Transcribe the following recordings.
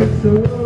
so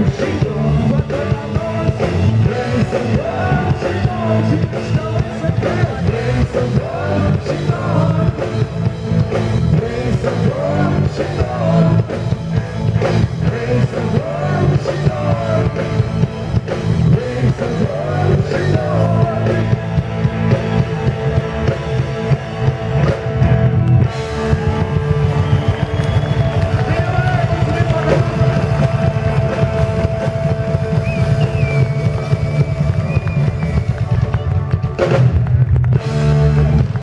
Thank you.